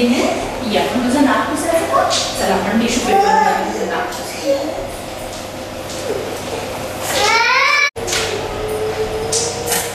ये